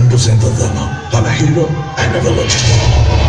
represent the Dharma. I'm a hero and a villain.